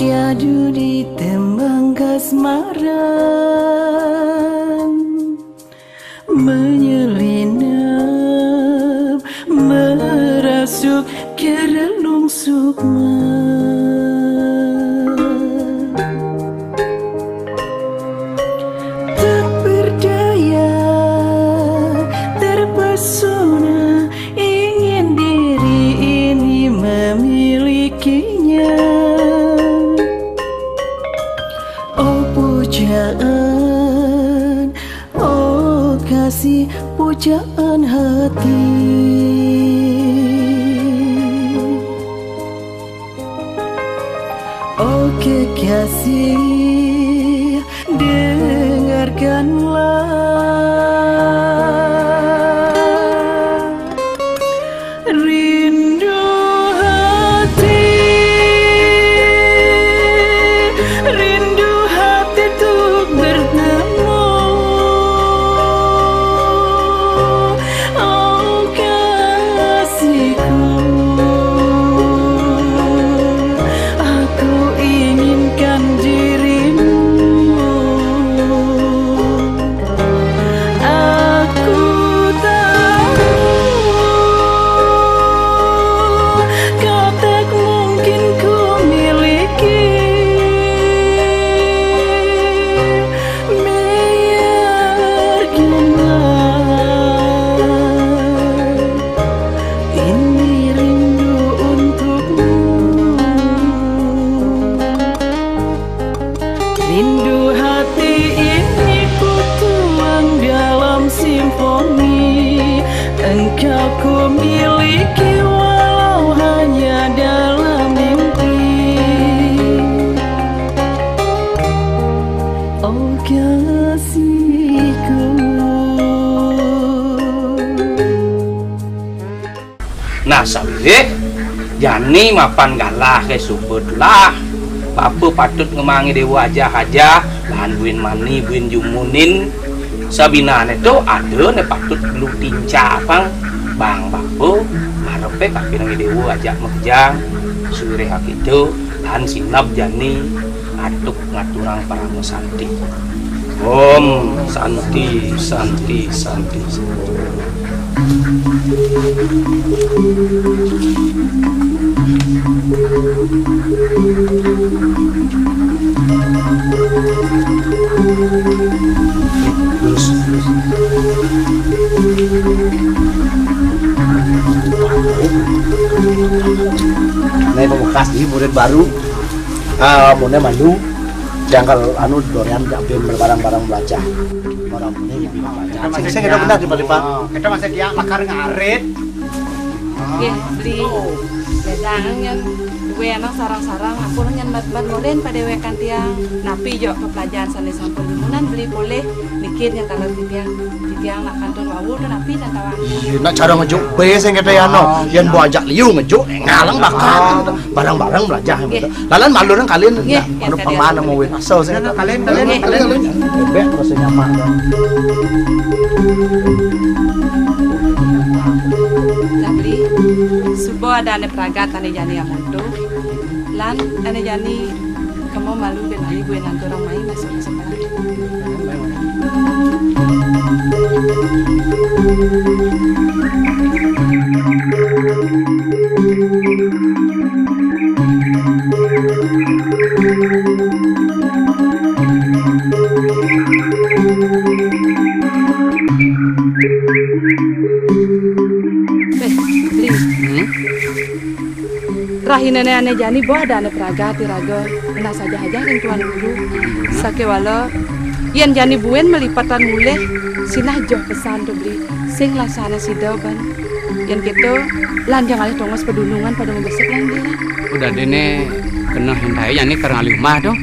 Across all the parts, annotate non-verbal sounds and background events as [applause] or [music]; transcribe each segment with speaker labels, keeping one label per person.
Speaker 1: syadu ditembang ke asmara pujaan hati. Oh kekasih Rindu hati ini ku tuang dalam simfoni. Engkau ku miliki walau hanya dalam mimpi. Oh kasihku.
Speaker 2: Nah sabile Jani mapan galah ke subut lah Bapa patut ngemangi dewa aja aja Lahan buin mani buin jumunin. Sabina itu ada ne patut lu tinca pang Bang bapa Harepe kaki nangi dewa aja mekjang. Sure hak itu Lahan sinap jani Atuk ngaturang paramo santi. Om santi santi santi, santi.
Speaker 3: Ini pembekas di murid baru. Ah, mune mandu. Jangkal anu dorian jampen berbarang-barang belajar. Barang mune belajar. Sing kita benar di Pak.
Speaker 4: Kita masih dia lakar ngarit.
Speaker 5: Nggih, beli bedangan yang gue anak sarang-sarang. Aku nang bat-bat moren pada wekan tiang. Napi jo ke pelajaran sale sampun. Limunan beli boleh mikir yang kalau di tiang di tiang nak kantor wawu dan napi dan tawang.
Speaker 3: Nak cara ngejuk be sing kita ya no. Yen bo ajak liu ngejuk ngalang bakal barang-barang belajar. Lalan malu nang kalian anu
Speaker 5: yang
Speaker 3: pemana mau sing kita.
Speaker 4: Kalian
Speaker 3: Kalian
Speaker 4: kalian.
Speaker 3: kalian. Bebek terus nyaman.
Speaker 5: Subo ada ane pragat ane jani amonto lan ane jani kamu malu dan beli gue nanti orang main masuk ke sekolah Eh, Nenek ane jani boh ada ane praga tiraga Enak saja aja ring tuan guru. Sake wala. Yen jani buen melipatan muleh Sinah joh pesan beli. Sing laksana sidau kan. Yen gitu Lan jangan alih tongos pedunungan pada membesek lan dia
Speaker 6: udah dene kena hentai yani karena rumah dong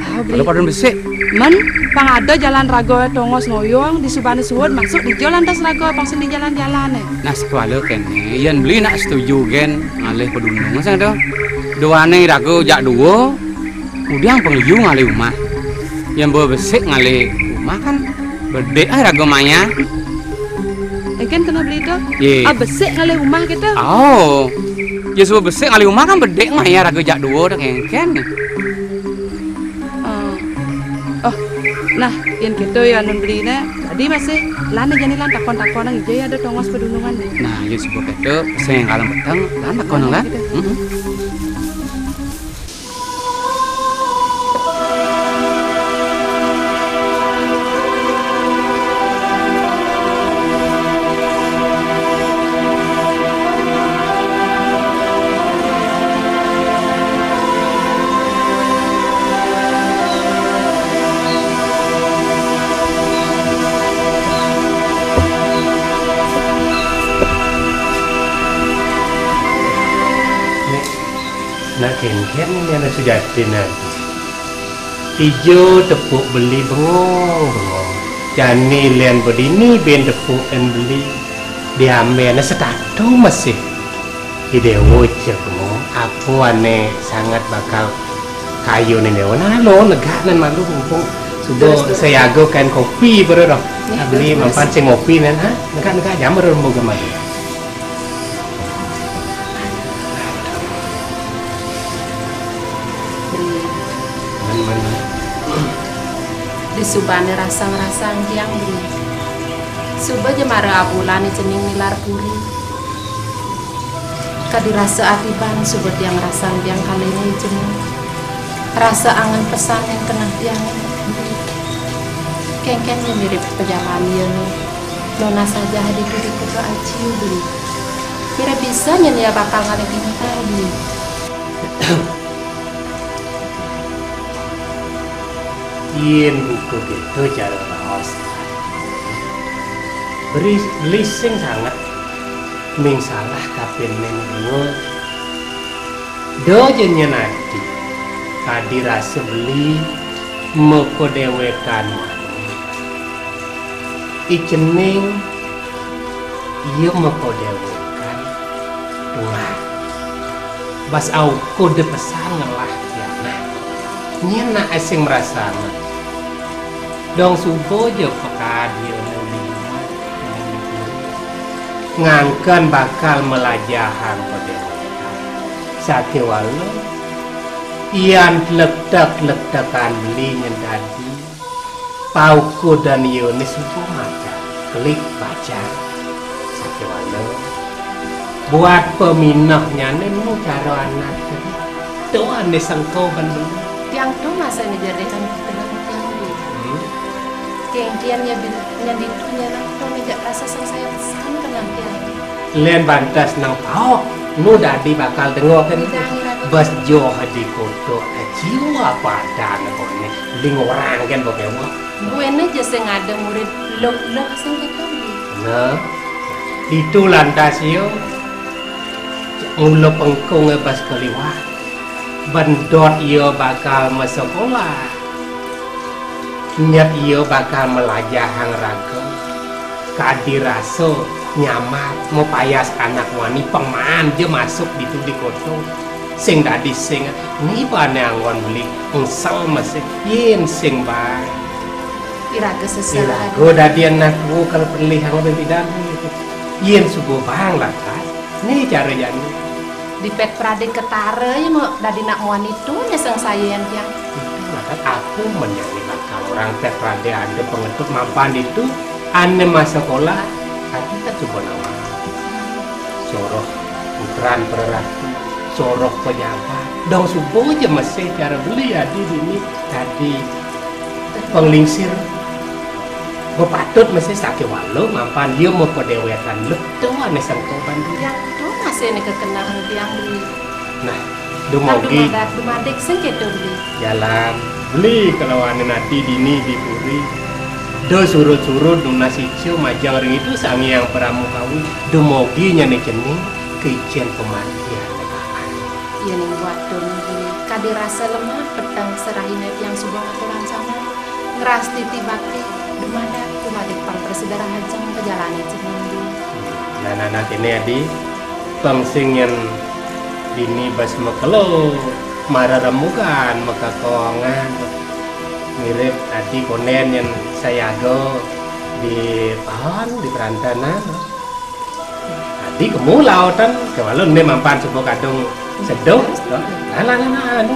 Speaker 5: Ah beli.
Speaker 6: Pada besek
Speaker 5: Men Pang ada jalan rago tongos ngoyong di Subane Suwud Masuk di jalan tas rago Pang sen di jalan-jalan eh
Speaker 6: nah sekolah kene yan beli nak setuju gen. Ngalih pedunung sang do dua nih rago jak dua udah pengliu ngalih rumah yang bawa besek ngalih rumah kan berde ah rago maya
Speaker 5: Egen kena beli itu?
Speaker 6: Ye.
Speaker 5: Ah besek kali rumah kita
Speaker 6: oh. Ya sebuah besek ngalih rumah kan berde maya rago jak dua dah kengken
Speaker 5: Ah. Nah, yang gitu ya nun beli Jadi masih lana jadi lan takon takon nang ada tongos pedunungan nih.
Speaker 6: Nah, yuk sebuah itu saya yang kalah betang, lan takon lah. Heeh.
Speaker 7: Nak ken-ken ni anak sejati nanti. Ijo tepuk beli bengong bengong. Jani lian berdini ben tepuk en beli. Dia ambil anak setatu masih. Ide wujud bengong. Apa ane sangat bakal kayu ni dewa. Nah lo negak nan malu mumpung. Sudah saya kan kopi baru dah. Beli mampan sing ngopi nan ha. Negak negak jam baru mau
Speaker 8: subane rasang-rasang tiang beli suba jemara abulan cening milar puri. Kadirasa atiban suba tiang rasang tiang kalene cening rasa angan pesan yang kena tiang kengken yang mirip pejalan yang nona saja di kutu aciu beli kira bisa nyanyi bakal ngalih ini tadi [coughs]
Speaker 7: Ien buku gitu cara raos. Beri lising sangat. Ming salah kapin men dua. Do jenya nanti kadi rasa beli moko dewekan Icening iya moko dewekan Wah Bas au kode pesan ngelah ya. Nyena asing merasa dong subo je pekadir ngangkan bakal melajahan pada Sate walau Ian letak letakan beli tadi Pauku dan Yoni supo maca Klik baca Sate walau Buat peminahnya nemu cara anak Tuhan disangkau kan dulu
Speaker 8: tiang tuh masa tiang dulu kengkian ya nya itu nya nang tuh ngejak rasa sang saya pesan kenang tiang
Speaker 7: Len bantas nang pao Nu dadi bakal tengok kan Bas jo hadi koto Jiwa pada kone Ling orang kan bakewa
Speaker 8: gue aja sing ada murid lo lo sing kita beli
Speaker 7: Nah Itu lantas yo. Mula pengkong bas keliwah Bandot yo bakal masekolah Nyat yo bakal melajah raga Kadi raso nyamat mau payas anak wani peman je masuk di di koto. Sing dadi sing ni bane angon beli engsel masih yen sing ba
Speaker 8: ira
Speaker 7: Ira,
Speaker 8: kesesalahan
Speaker 7: go dadi anak wo kalau perli hango ben tidak yen subuh bang lah kan ni cara jani
Speaker 8: di pet prade ketara ya mau dari nak muan itu nyeseng saya yang
Speaker 7: kan aku menyanyi bakal orang tetrade ada pengetut mampan itu ane masa sekolah tadi kan coba nama. Soroh putran pereratu soroh pejabat dong subuh aja masih cara beli ya di sini. Tadi penglingsir. Bepatut mesti sakit walau mampan dia mau pedewetan lu tuh ane sangkau bandu
Speaker 8: yang tuh masih ini kekenangan beli
Speaker 7: nah
Speaker 8: Nah,
Speaker 7: dumogi
Speaker 8: dumadak dumadik sing kita beli
Speaker 7: jalan beli kalau ane nanti dini di puri do surut-surut do nasi ciu majang ring itu sangi yang pramukawi do mogi nyane cening keijen pematian
Speaker 8: ya nih buat beli kadi rasa lemah petang serahin yang subang aturan sama. Ngeras titi bakti dumadak dumadik pang persaudara hajang kejalani ceminggu
Speaker 7: nah nah nanti ini adi. Pangsing yang dini bas mekelo mara remukan maka kongan mirip tadi konen yang saya go di pohon di perantanan. Tadi kemulau tan kewalun ne mampan sebuah kadung sedok lah lah lah lah anu